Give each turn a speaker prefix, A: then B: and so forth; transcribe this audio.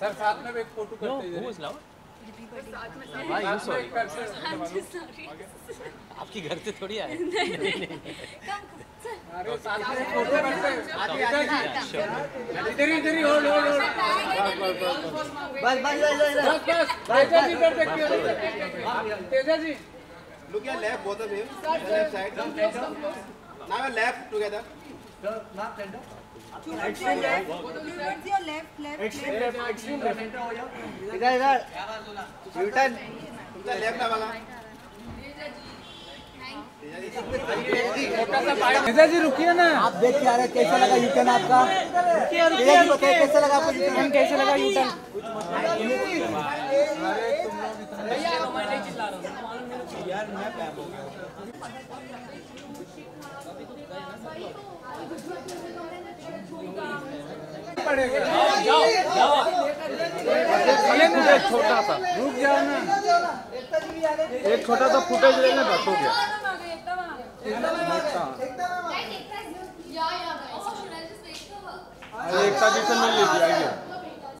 A: Sir साथ में एक फ़ोटो करते हैं।
B: वो
A: लाओ साथ में
B: आपकी घर से थोड़ी आए।
C: Left together
D: Towards your left, towards your left, left, left.
E: इधर इधर। यूटर्न
C: तुमचा left. ला बघा.
A: तेजा जी रुकिए ना।
E: आप देख के आ रहे कैसा लगा यूटर्न आपका? तेजा जी बताइए कैसा लगा आपको कैसा लगा यूटर्न
A: पड़ेगा। एक छोटा सा। रुक जाओ ना। एक छोटा सा फुटेज लेने बस हो गया एकता जी से मिल लीजिए आइए।